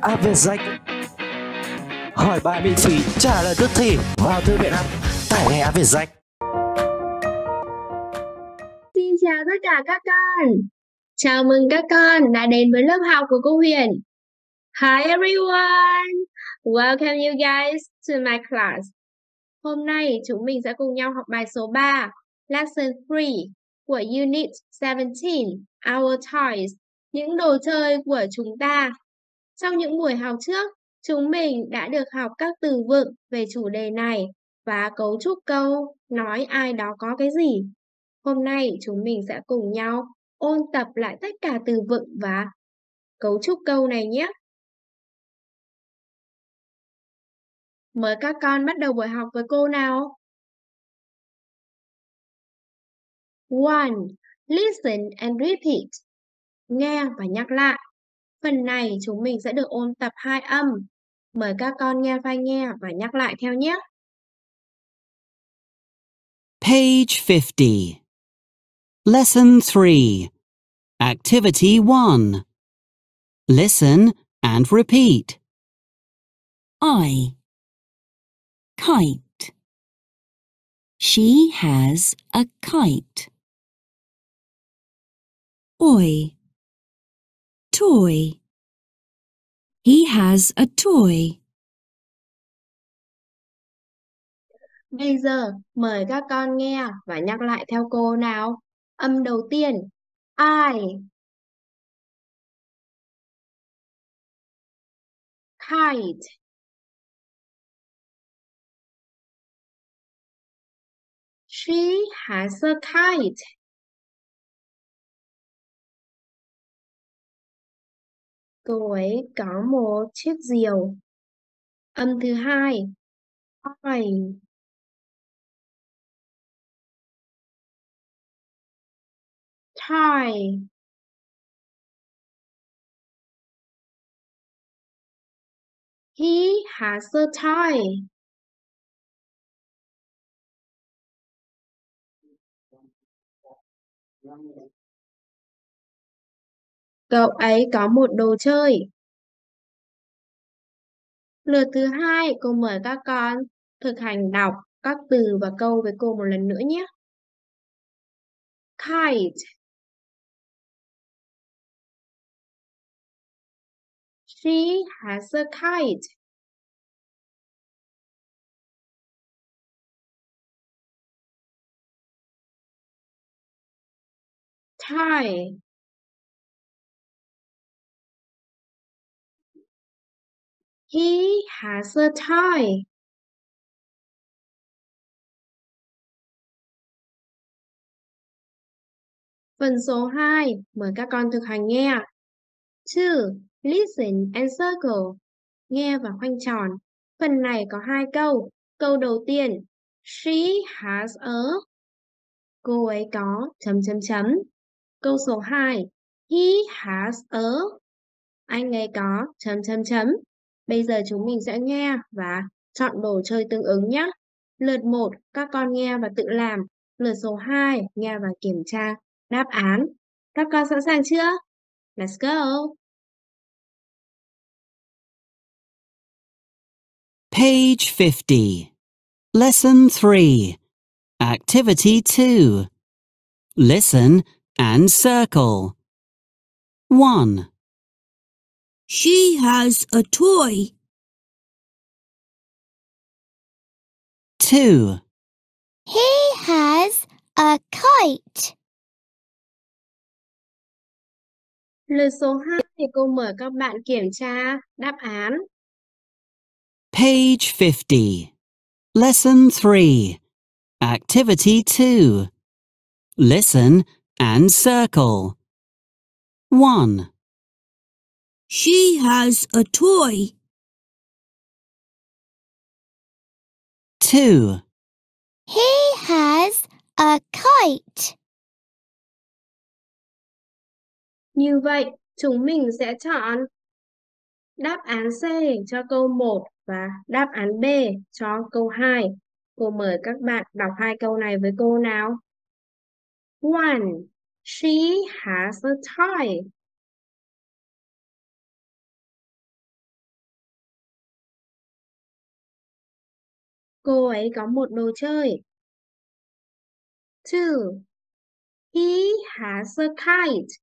app Việt Danh. Hỏi bài miễn phí, trả lời tức thì vào thư viện app, tải ngay app Việt Danh. Xin chào tất cả các con. Chào mừng các con đã đến với lớp học của cô Huyền. Hi everyone. Welcome you guys to my class. Hôm nay chúng mình sẽ cùng nhau học bài số 3, lesson 3 của unit 17, Our Toys, những đồ chơi của chúng ta. Trong những buổi học trước, chúng mình đã được học các từ vựng về chủ đề này và cấu trúc câu nói ai đó có cái gì. Hôm nay chúng mình sẽ cùng nhau ôn tập lại tất cả từ vựng và cấu trúc câu này nhé. Mời các con bắt đầu buổi học với cô nào. One, listen and repeat. Nghe và nhắc lại. Phần này chúng mình sẽ được ôn tập hai âm. Mời các con nghe file nghe và nhắc lại theo nhé. Page 50. Lesson 3. Activity 1. Listen and repeat. I. Kite. She has a kite. Oi. Toy. He has a toy. Bây giờ mời các con nghe và nhắc lại theo cô nào. Âm đầu tiên, I. Kite. She has a kite. Cô ấy có một chiếc diều. Âm thứ hai, oi. tie He has a tie. Cậu ấy có một đồ chơi. Lượt thứ hai, cô mời các con thực hành đọc các từ và câu với cô một lần nữa nhé. Kite She has a kite. Tie. He has a tie. Phần số 2, mời các con thực hành nghe. 2. Listen and circle. Nghe và khoanh tròn. Phần này có hai câu. Câu đầu tiên, She has a. Cô ấy có chấm chấm chấm. Câu số 2, He has a. Anh ấy có chấm chấm chấm. Bây giờ chúng mình sẽ nghe và chọn đồ chơi tương ứng nhé. Lượt 1, các con nghe và tự làm. Lượt số 2, nghe và kiểm tra đáp án. Các con sẵn sàng chưa? Let's go! Page 50. Lesson 3. Activity 2. Listen and circle. 1, She has a toy. 2, He has a kite. Lượt số 2 thì cô mời các bạn kiểm tra đáp án. Page 50. Lesson 3. Activity 2. Listen and circle. 1, She has a toy. 2, He has a kite. Như vậy, chúng mình sẽ chọn đáp án C cho câu 1 và đáp án B cho câu 2. Cô mời các bạn đọc hai câu này với cô nào. One, she has a toy. Cô ấy có một đồ chơi. Two. He has a kite.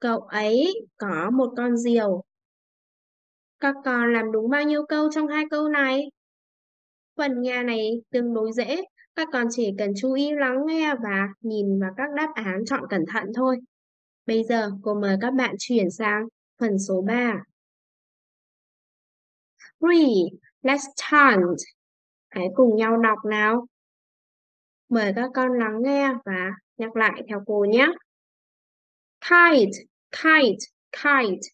Cậu ấy có một con diều. Các con làm đúng bao nhiêu câu trong hai câu này? Phần nghe này tương đối dễ, các con chỉ cần chú ý lắng nghe và nhìn vào các đáp án chọn cẩn thận thôi. Bây giờ cô mời các bạn chuyển sang phần số 3. 3. Let's chant. Hãy cùng nhau đọc nào. Mời các con lắng nghe và nhắc lại theo cô nhé. Kite, kite, kite.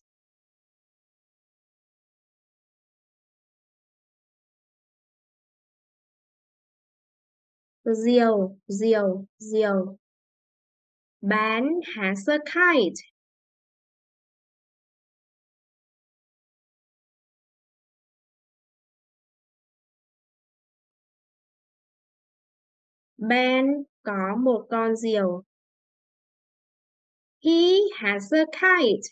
Diều, diều, diều. Ben has a kite. Ben có một con diều. He has a kite.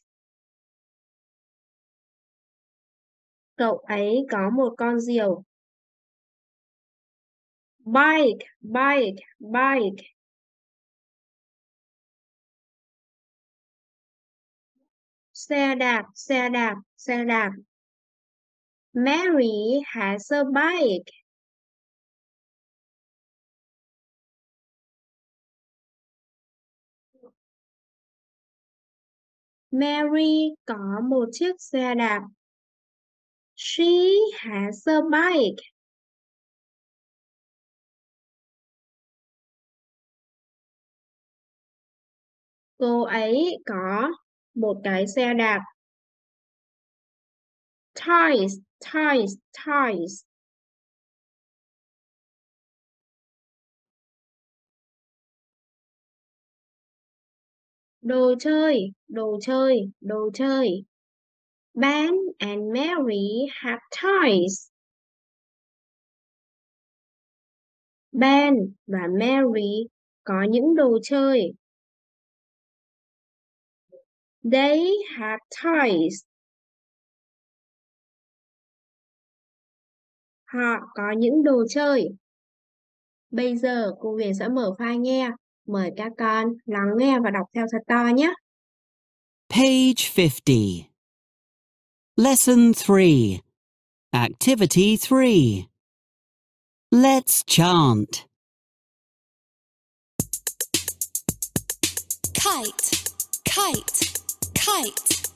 Cậu ấy có một con diều. Bike, bike, bike. Xe đạp, xe đạp, xe đạp. Mary has a bike. Mary có một chiếc xe đạp. She has a bike. Cô ấy có một cái xe đạp. Toys, toys, toys. Đồ chơi, đồ chơi, đồ chơi. Ben and Mary have toys. Ben và Mary có những đồ chơi. They have toys. Họ có những đồ chơi. Bây giờ cô Huyền sẽ mở file nghe. Mời các con lắng nghe và đọc theo thật to nhé. Page 50. Lesson 3. Activity 3. Let's chant. Kite, kite, kite.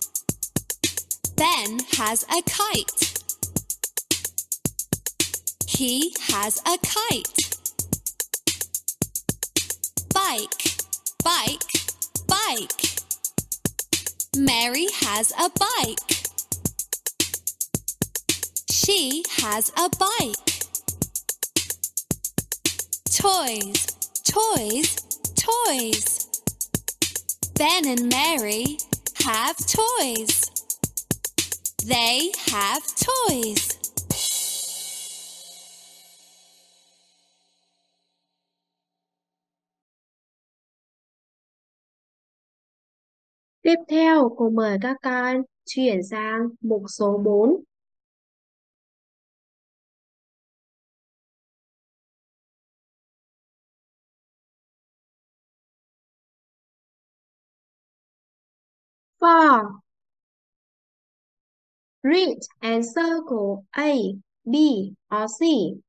Ben has a kite. He has a kite. Bike, bike, bike. Mary has a bike. She has a bike. Toys, toys, toys. Ben and Mary have toys. They have toys. Tiếp theo, cô mời các con chuyển sang mục số 4. Four. Read and circle A, B or C.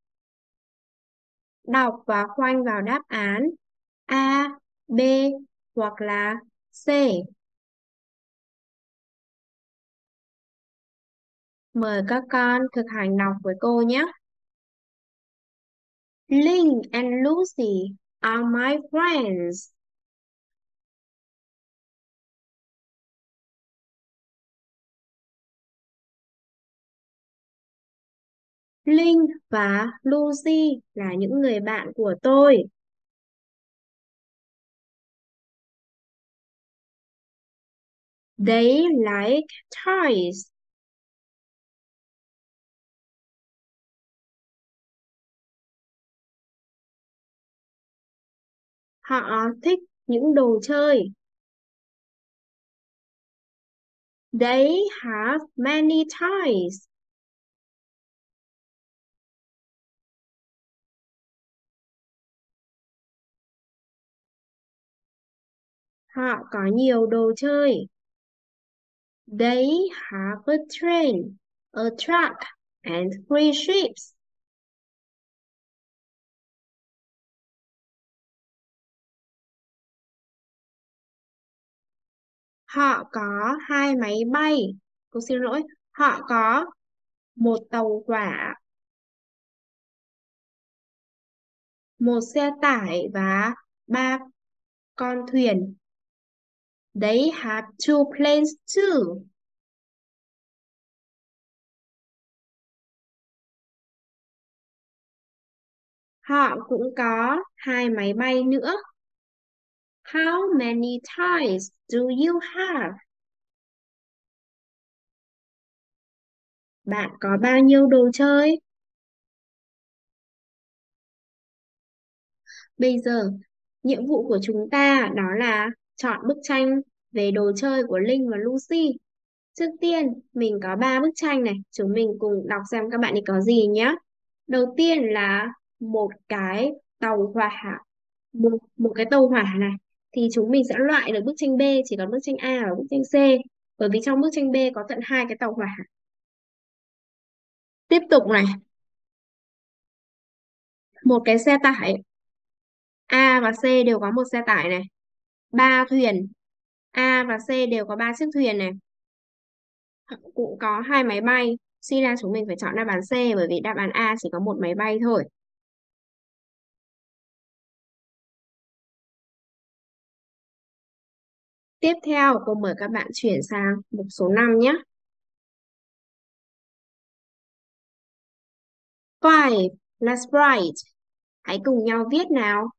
Đọc và khoanh vào đáp án A, B hoặc là C. Mời các con thực hành đọc với cô nhé. Link and Lucy are my friends. Linh và Lucy là những người bạn của tôi. They like toys. Họ thích những đồ chơi. They have many toys. Họ có nhiều đồ chơi. They have a train, a truck, and three ships. Họ có hai máy bay. Cô xin lỗi. Họ có một tàu hỏa, một xe tải và ba con thuyền. They have two planes too. Họ cũng có hai máy bay nữa. How many toys do you have? Bạn có bao nhiêu đồ chơi? Bây giờ, nhiệm vụ của chúng ta đó là chọn bức tranh về đồ chơi của Linh và Lucy. Trước tiên, mình có 3 bức tranh này. Chúng mình cùng đọc xem các bạn ấy có gì nhé. Đầu tiên là một cái tàu hỏa. Một, một cái tàu hỏa này. Thì chúng mình sẽ loại được bức tranh B, chỉ còn bức tranh A và bức tranh C. Bởi vì trong bức tranh B có tận hai cái tàu hỏa. Tiếp tục này. Một cái xe tải. A và C đều có một xe tải này. Ba thuyền. A và C đều có ba chiếc thuyền này. Cũng có hai máy bay. Suy ra chúng mình phải chọn đáp án C bởi vì đáp án A chỉ có một máy bay thôi. Tiếp theo, cô mời các bạn chuyển sang mục số 5 nhé. Five, let's write. Hãy cùng nhau viết nào.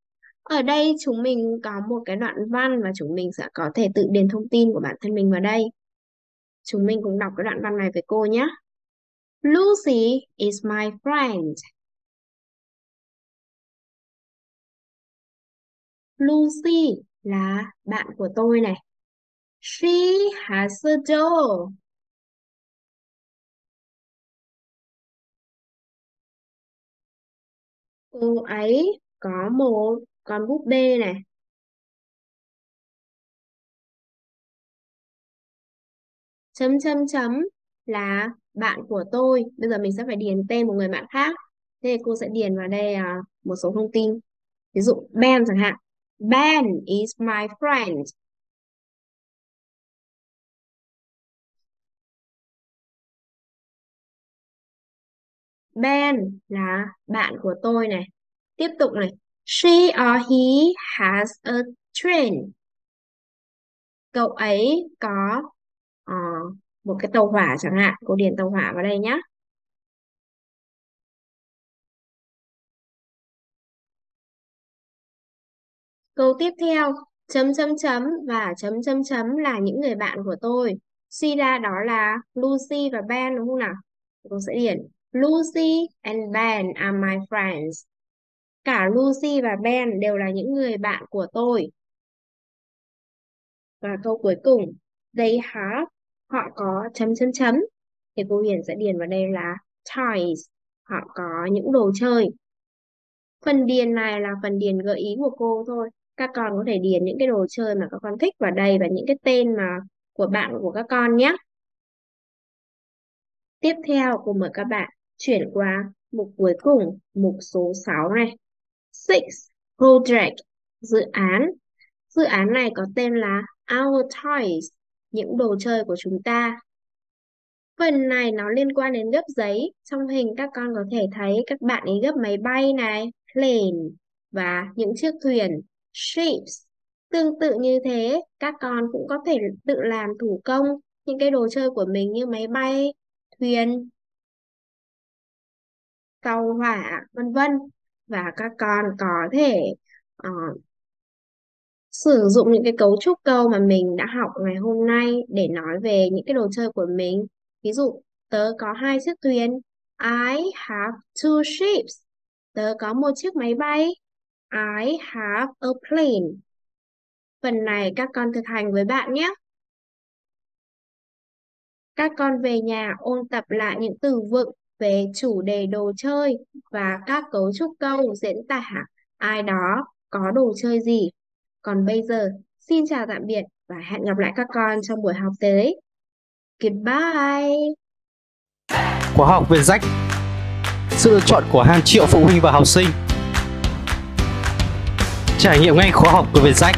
Ở đây chúng mình có một cái đoạn văn và chúng mình sẽ có thể tự điền thông tin của bản thân mình vào đây. Chúng mình cùng đọc cái đoạn văn này với cô nhé. Lucy is my friend. Lucy là bạn của tôi này. She has a doll. Cô ấy có một con búp bê này. Chấm chấm chấm là bạn của tôi. Bây giờ mình sẽ phải điền tên một người bạn khác. Thế cô sẽ điền vào đây uh, một số thông tin. Ví dụ Ben chẳng hạn. Ben is my friend. Ben là bạn của tôi này. Tiếp tục này. She or he has a train. Cậu ấy có uh, một cái tàu hỏa chẳng hạn. Cô điền tàu hỏa vào đây nhé. Câu tiếp theo, chấm chấm chấm và chấm chấm chấm là những người bạn của tôi. Suy ra đó là Lucy và Ben đúng không nào? Cô sẽ điền Lucy and Ben are my friends. Cả Lucy và Ben đều là những người bạn của tôi. Và câu cuối cùng, they have, họ có chấm chấm chấm. Thì cô Hiền sẽ điền vào đây là toys, họ có những đồ chơi. Phần điền này là phần điền gợi ý của cô thôi. Các con có thể điền những cái đồ chơi mà các con thích vào đây và những cái tên mà của bạn của các con nhé. Tiếp theo, cô mời các bạn chuyển qua mục cuối cùng, mục số 6 này. Six, project, dự án. Dự án này có tên là Our Toys, những đồ chơi của chúng ta. Phần này nó liên quan đến gấp giấy. Trong hình các con có thể thấy các bạn ấy gấp máy bay này, plane và những chiếc thuyền, ships. Tương tự như thế, các con cũng có thể tự làm thủ công những cái đồ chơi của mình như máy bay, thuyền, tàu hỏa, vân vân. Và các con có thể uh, sử dụng những cái cấu trúc câu mà mình đã học ngày hôm nay để nói về những cái đồ chơi của mình. Ví dụ, tớ có hai chiếc thuyền. I have two ships. Tớ có một chiếc máy bay. I have a plane. Phần này các con thực hành với bạn nhé. Các con về nhà ôn tập lại những từ vựng về chủ đề đồ chơi và các cấu trúc câu diễn tả ai đó có đồ chơi gì. Còn bây giờ, xin chào tạm biệt và hẹn gặp lại các con trong buổi học tới. Goodbye! Khóa học về rách Sự lựa chọn của hàng triệu phụ huynh và học sinh Trải nghiệm ngay khóa học của Việt Rách